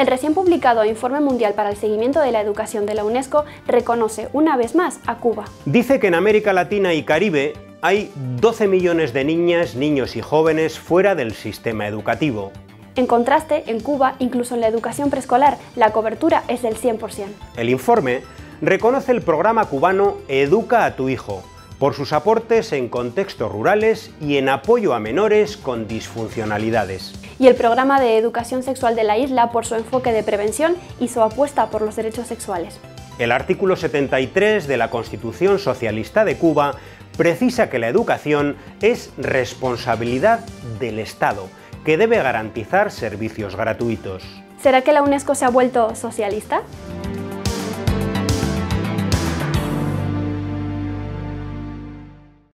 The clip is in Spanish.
El recién publicado Informe Mundial para el Seguimiento de la Educación de la UNESCO reconoce una vez más a Cuba. Dice que en América Latina y Caribe hay 12 millones de niñas, niños y jóvenes fuera del sistema educativo. En contraste, en Cuba, incluso en la educación preescolar, la cobertura es del 100%. El informe reconoce el programa cubano Educa a tu hijo, por sus aportes en contextos rurales y en apoyo a menores con disfuncionalidades. Y el programa de educación sexual de la isla, por su enfoque de prevención y su apuesta por los derechos sexuales. El artículo 73 de la Constitución Socialista de Cuba precisa que la educación es responsabilidad del Estado, que debe garantizar servicios gratuitos. ¿Será que la UNESCO se ha vuelto socialista?